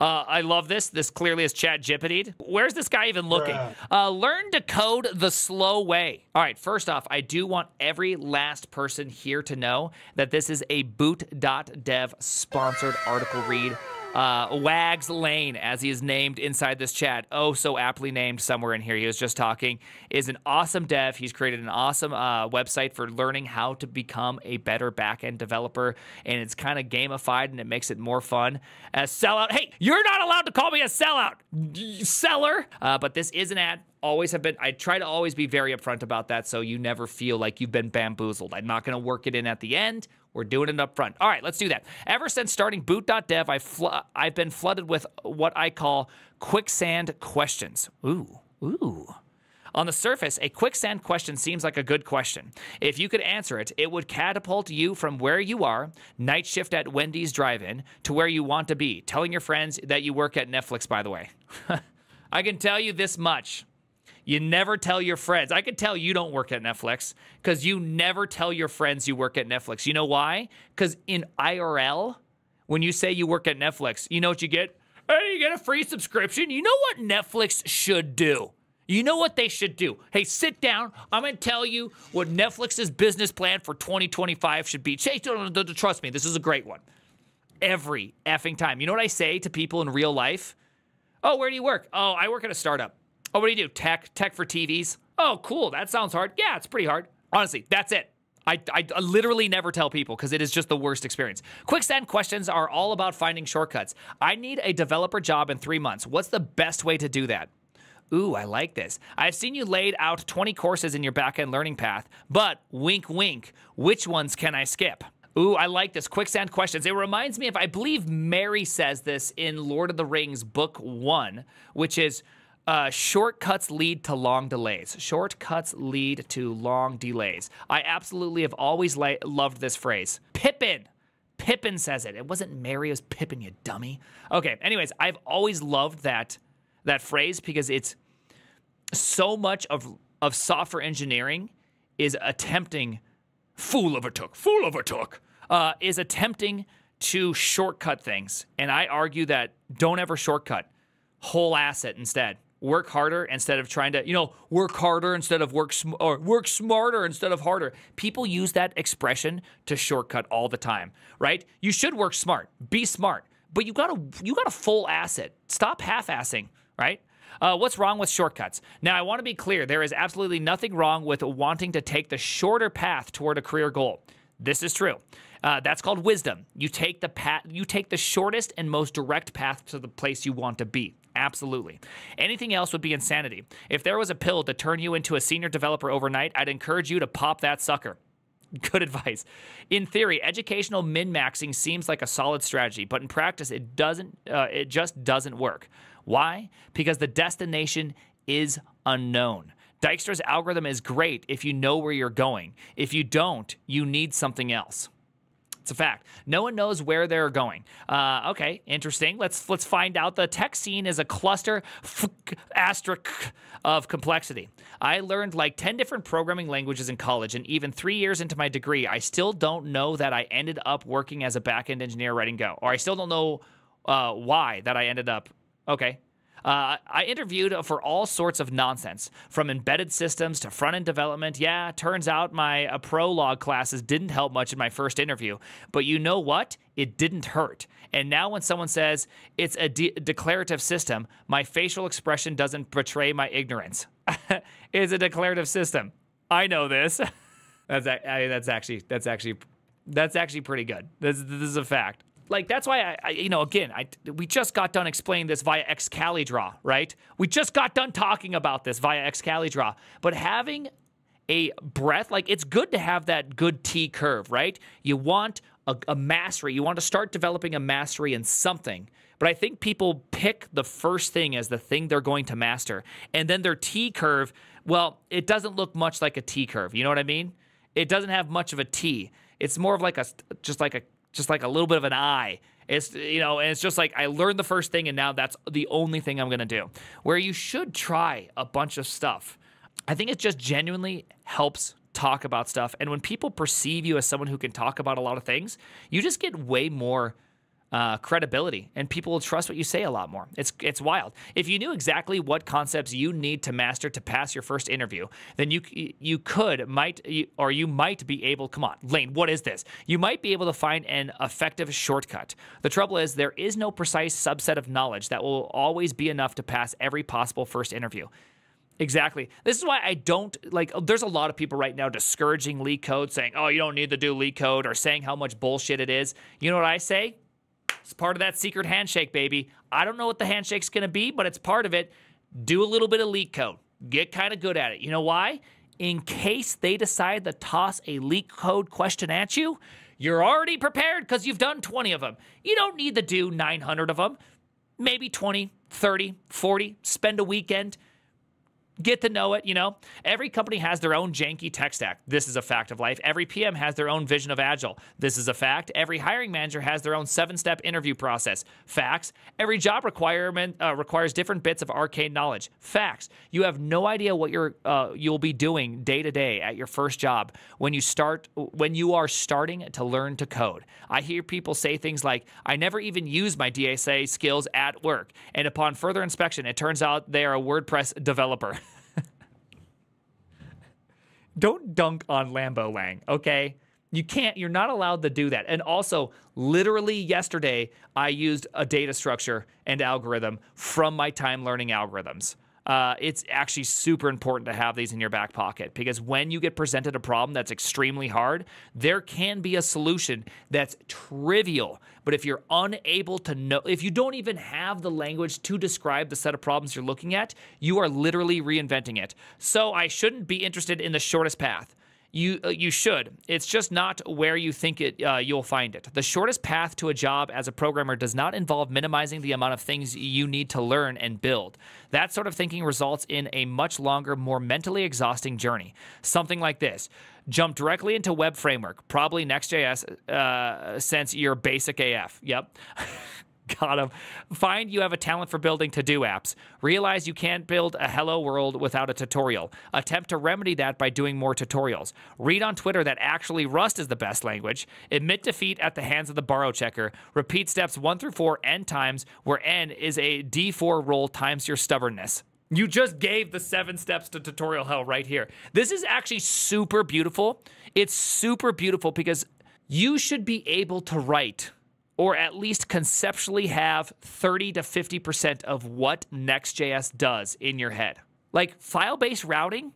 Uh, I love this. This clearly is Chat Jippity. Where's this guy even looking? Uh, learn to code the slow way. All right, first off, I do want every last person here to know that this is a boot.dev sponsored article read. Uh, Wags Lane, as he is named inside this chat, oh, so aptly named somewhere in here, he was just talking, is an awesome dev. He's created an awesome uh, website for learning how to become a better backend developer, and it's kind of gamified and it makes it more fun. As sellout, hey, you're not allowed to call me a sellout, seller. Uh, but this is an ad always have been i try to always be very upfront about that so you never feel like you've been bamboozled i'm not going to work it in at the end we're doing it up front all right let's do that ever since starting boot.dev I've, fl- I've been flooded with what i call quicksand questions ooh ooh on the surface, a quicksand question seems like a good question. If you could answer it, it would catapult you from where you are, night shift at Wendy's drive in, to where you want to be. Telling your friends that you work at Netflix, by the way. I can tell you this much. You never tell your friends. I can tell you don't work at Netflix because you never tell your friends you work at Netflix. You know why? Because in IRL, when you say you work at Netflix, you know what you get? Hey, you get a free subscription. You know what Netflix should do? You know what they should do? Hey, sit down. I'm going to tell you what Netflix's business plan for 2025 should be. Chase, trust me, this is a great one. Every effing time. You know what I say to people in real life? Oh, where do you work? Oh, I work at a startup. Oh, what do you do? Tech, tech for TVs. Oh, cool. That sounds hard. Yeah, it's pretty hard. Honestly, that's it. I, I, literally never tell people because it is just the worst experience. Quicksand questions are all about finding shortcuts. I need a developer job in three months. What's the best way to do that? Ooh, I like this. I've seen you laid out 20 courses in your backend learning path, but wink, wink, which ones can I skip? Ooh, I like this. Quicksand questions. It reminds me of, I believe Merry says this in Lord of the Rings, Book One, which is uh, shortcuts lead to long delays. Shortcuts lead to long delays. I absolutely have always loved this phrase. Pippin. Pippin says it. It wasn't it was Pippin, you dummy. Okay, anyways, I've always loved that that phrase because it's so much of of software engineering is attempting fool of a Took, fool of a Took, uh, is attempting to shortcut things. And I argue that don't ever shortcut, whole asset instead. Work harder instead of trying to, you know, work harder instead of work sm- or work smarter instead of harder. People use that expression to shortcut all the time, right? You should work smart, be smart, but you got to you got a full asset. Stop half-assing right? Uh, what's wrong with shortcuts? Now, I want to be clear there is absolutely nothing wrong with wanting to take the shorter path toward a career goal. This is true. Uh, that's called wisdom. You take the path, you take the shortest and most direct path to the place you want to be. Absolutely. Anything else would be insanity. If there was a pill to turn you into a senior developer overnight, I'd encourage you to pop that sucker. Good advice. In theory, educational min-maxing seems like a solid strategy, but in practice, it doesn't. Uh, it just doesn't work. Why? Because the destination is unknown. Dijkstra's algorithm is great if you know where you're going. If you don't, you need something else. It's a fact. No one knows where they're going. Uh, okay, interesting. Let's let's find out. The tech scene is a cluster asterisk of complexity. I learned like ten different programming languages in college, and even three years into my degree, I still don't know that I ended up working as a backend engineer writing Go, or I still don't know uh, why that I ended up Okay. Uh, I interviewed for all sorts of nonsense, from embedded systems to front end development. Yeah, turns out my uh, Prolog classes didn't help much in my first interview, but you know what? It didn't hurt. And now, when someone says it's a de- declarative system, my facial expression doesn't betray my ignorance. it's a declarative system. I know this. that's, I, that's actually that's actually that's actually pretty good. This, this is a fact like that's why I, I, you know again I we just got done explaining this via Excalidraw, right? We just got done talking about this via Excalidraw, but having a breath like it's good to have that good T curve, right? You want a, a mastery, you want to start developing a mastery in something. But I think people pick the first thing as the thing they're going to master, and then their T curve. Well, it doesn't look much like a T curve. You know what I mean? It doesn't have much of a T. It's more of like a just like a just like a little bit of an eye. It's you know, and it's just like I learned the first thing and now that's the only thing I'm gonna do. Where you should try a bunch of stuff. I think it just genuinely helps talk about stuff. And when people perceive you as someone who can talk about a lot of things, you just get way more uh, credibility, and people will trust what you say a lot more. It's it's wild. If you knew exactly what concepts you need to master to pass your first interview, then you you could might or you might be able. Come on, Lane, what is this? You might be able to find an effective shortcut. The trouble is there is no precise subset of knowledge that will always be enough to pass every possible first interview. Exactly. This is why I don't like. There's a lot of people right now discouraging LeetCode, saying, "Oh, you don't need to do LeetCode," or saying how much bullshit it is. You know what I say? It's part of that secret handshake, baby. I don't know what the handshake's going to be, but it's part of it. Do a little bit of LeetCode. Get kind of good at it. You know why? In case they decide to toss a LeetCode question at you, you're already prepared because you've done 20 of them. You don't need to do 900 of them. Maybe 20, 30, 40. Spend a weekend get to know it. You know, every company has their own janky tech stack. This is a fact of life. Every PM has their own vision of agile. This is a fact. Every hiring manager has their own seven-step interview process. Facts. Every job requirement uh, requires different bits of arcane knowledge. Facts. You have no idea what you're uh, you'll be doing day to day at your first job when you start when you are starting to learn to code. I hear people say things like, "I never even use my DSA skills at work," and upon further inspection, it turns out they are a WordPress developer. don't dunk on Lambo Lang, okay? You can't, you're not allowed to do that. And also, literally yesterday, I used a data structure and algorithm from my time learning algorithms uh, it's actually super important to have these in your back pocket because when you get presented a problem that's extremely hard, there can be a solution that's trivial. But if you're unable to know, if you don't even have the language to describe the set of problems you're looking at, you are literally reinventing it. So I shouldn't be interested in the shortest path. You uh, you should. It's just not where you think it uh, you'll find it. The shortest path to a job as a programmer does not involve minimizing the amount of things you need to learn and build. That sort of thinking results in a much longer, more mentally exhausting journey. Something like this. Jump directly into web framework, probably Next.js, uh, since you're basic AF. Yep. Got him. Find you have a talent for building to do apps. Realize you can't build a hello world without a tutorial. Attempt to remedy that by doing more tutorials. Read on Twitter that actually Rust is the best language. Admit defeat at the hands of the borrow checker. Repeat steps 1 through 4 n times, where n is a d4 roll times your stubbornness. You just gave the seven steps to tutorial hell right here. This is actually super beautiful. It's super beautiful because you should be able to write or at least conceptually have 30 to 50% of what Next.js does in your head. Like file based routing,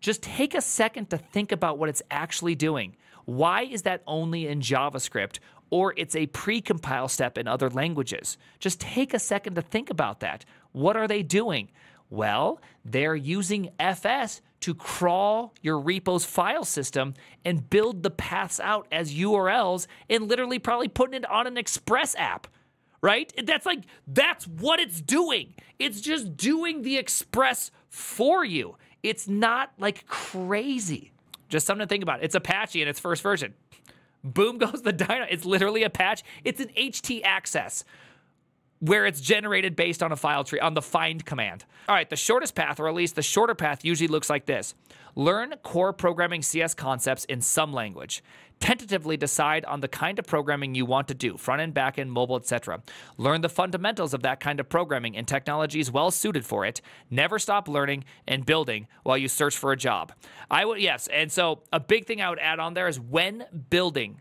just take a second to think about what it's actually doing. Why is that only in JavaScript or it's a precompile step in other languages? Just take a second to think about that. What are they doing? Well, they're using FS to crawl your repo's file system and build the paths out as URLs and literally probably putting it on an Express app. Right? That's like, that's what it's doing. It's just doing the Express for you. It's not like crazy. Just something to think about. It's Apache in its first version. Boom goes the dyno. It's literally a patch. It's an htaccess where it's generated based on a file tree, on the find command. All right, the shortest path, or at least the shorter path, usually looks like this. Learn core programming CS concepts in some language. Tentatively decide on the kind of programming you want to do, front end, back end, mobile, etc. Learn the fundamentals of that kind of programming and technologies well suited for it. Never stop learning and building while you search for a job. I would yes, and so a big thing I would add on there is when building,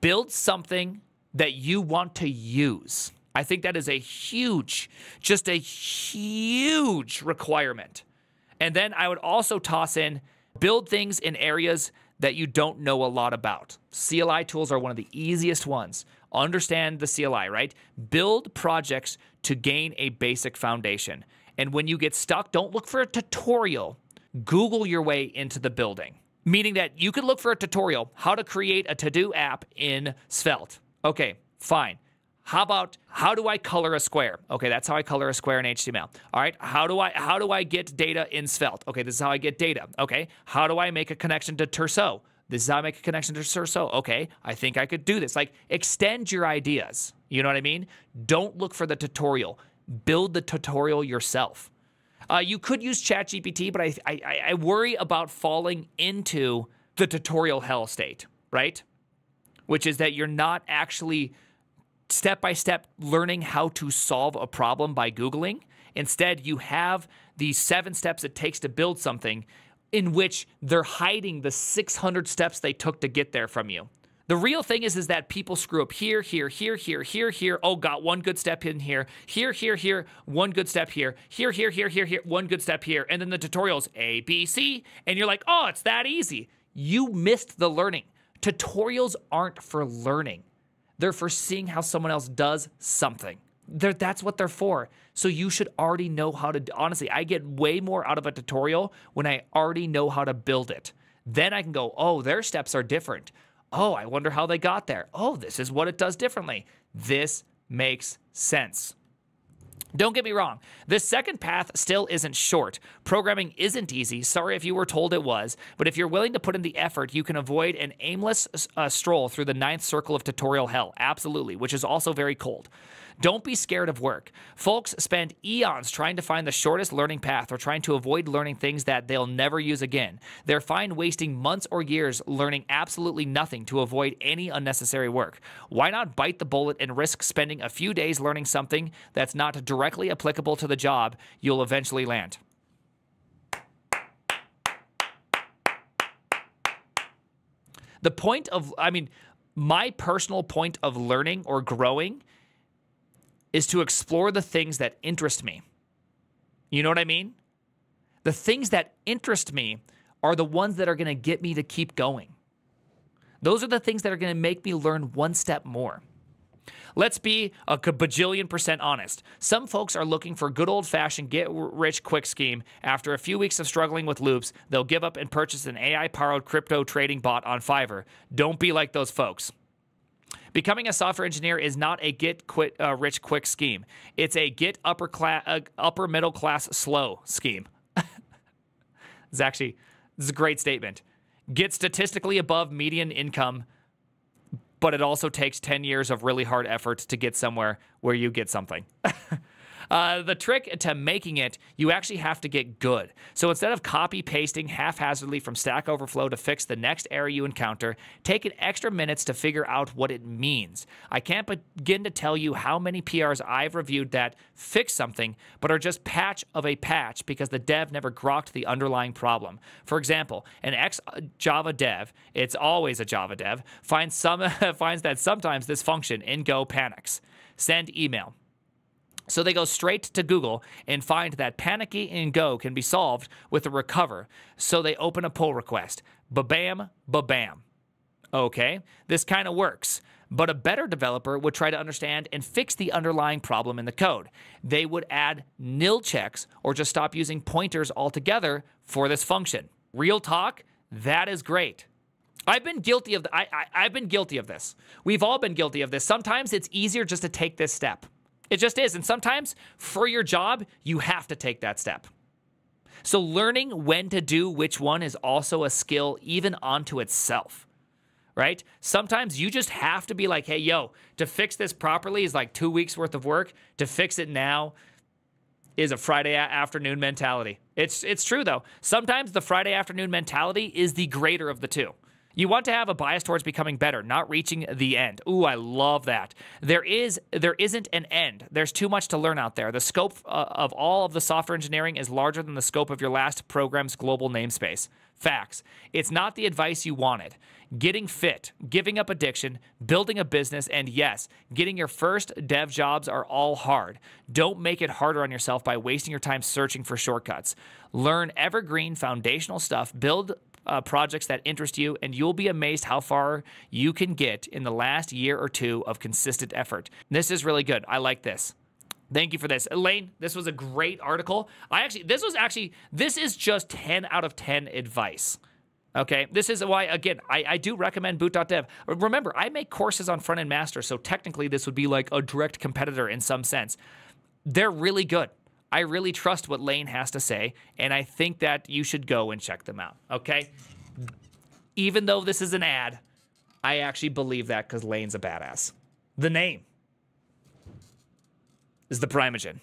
build something that you want to use. I think that is a huge, just a huge requirement. And then I would also toss in build things in areas that you don't know a lot about. CLI tools are one of the easiest ones. Understand the CLI, right? Build projects to gain a basic foundation. And when you get stuck, don't look for a tutorial. Google your way into the building. Meaning that you could look for a tutorial how to create a to do app in Svelte. Okay, fine. How about how do I color a square? Okay, that's how I color a square in HTML. All right, how do I how do I get data in Svelte? Okay, this is how I get data. Okay, how do I make a connection to Turso? This is how I make a connection to Turso. Okay, I think I could do this. Like extend your ideas. You know what I mean? Don't look for the tutorial. Build the tutorial yourself. Uh, you could use ChatGPT, but I, I I worry about falling into the tutorial hell state, right? Which is that you're not actually step by step learning how to solve a problem by Googling. Instead, you have the seven steps it takes to build something in which they're hiding the 600 steps they took to get there from you. The real thing is, is that people screw up here, here, here, here, here, here. Oh, got one good step in here. Here, here, here, one good step here. Here, here, here, here, here, one good step here. And then the tutorials A, B, C. And you're like, oh, it's that easy. You missed the learning. Tutorials aren't for learning. They're for seeing how someone else does something. They're, that's what they're for. So you should already know how to. Honestly, I get way more out of a tutorial when I already know how to build it. Then I can go, oh, their steps are different. Oh, I wonder how they got there. Oh, this is what it does differently. This makes sense. Don't get me wrong, this second path still isn't short. Programming isn't easy. Sorry if you were told it was, but if you're willing to put in the effort, you can avoid an aimless uh, stroll through the ninth circle of tutorial hell. Absolutely, which is also very cold. Don't be scared of work. Folks spend eons trying to find the shortest learning path or trying to avoid learning things that they'll never use again. They're fine wasting months or years learning absolutely nothing to avoid any unnecessary work. Why not bite the bullet and risk spending a few days learning something that's not directly applicable to the job you'll eventually land? The point of, I mean, my personal point of learning or growing is to explore the things that interest me. You know what I mean? The things that interest me are the ones that are going to get me to keep going. Those are the things that are going to make me learn one step more. Let's be a bajillion percent honest. Some folks are looking for good old fashioned get rich quick scheme. After a few weeks of struggling with loops, they'll give up and purchase an AI powered crypto trading bot on Fiverr. Don't be like those folks. Becoming a software engineer is not a get quit uh, rich quick scheme. It's a get upper class, uh, upper middle class slow scheme. it's actually is a great statement. Get statistically above median income, but it also takes 10 years of really hard effort to get somewhere where you get something. Uh, the trick to making it, you actually have to get good. So instead of copy pasting haphazardly from Stack Overflow to fix the next error you encounter, take an extra minutes to figure out what it means. I can't begin to tell you how many PRs I've reviewed that fix something, but are just patch of a patch because the dev never grokked the underlying problem. For example, an ex Java dev, it's always a Java dev, finds some finds that sometimes this function in Go panics. Send email. So they go straight to Google and find that panicky in Go can be solved with a recover. So they open a pull request. Ba-bam, ba-bam. Okay, this kind of works. But a better developer would try to understand and fix the underlying problem in the code. They would add nil checks or just stop using pointers altogether for this function. Real talk, that is great. I've been guilty of I, I, I've been guilty of this. We've all been guilty of this. Sometimes it's easier just to take this step. It just is. And sometimes for your job, you have to take that step. So learning when to do which one is also a skill, even onto itself. Right? Sometimes you just have to be like, hey, yo, to fix this properly is like two weeks worth of work. To fix it now is a Friday afternoon mentality. It's it's true though. Sometimes the Friday afternoon mentality is the greater of the two. You want to have a bias towards becoming better, not reaching the end. Ooh, I love that. There is there isn't an end. There's too much to learn out there. The scope uh, of all of the software engineering is larger than the scope of your last program's global namespace. Facts. It's not the advice you wanted. Getting fit, giving up addiction, building a business, and yes, getting your first dev jobs are all hard. Don't make it harder on yourself by wasting your time searching for shortcuts. Learn evergreen foundational stuff, build uh, projects that interest you, and you'll be amazed how far you can get in the last year or two of consistent effort. This is really good. I like this. Thank you for this. Elaine, this was a great article. I actually, this was actually, this is just 10 out of 10 advice. Okay, this is why, again, I, I do recommend boot.dev. Remember, I make courses on front end master, so technically this would be like a direct competitor in some sense. They're really good. I really trust what Lane has to say, and I think that you should go and check them out. Okay? Even though this is an ad, I actually believe that because Lane's a badass. The name is the Primeagen.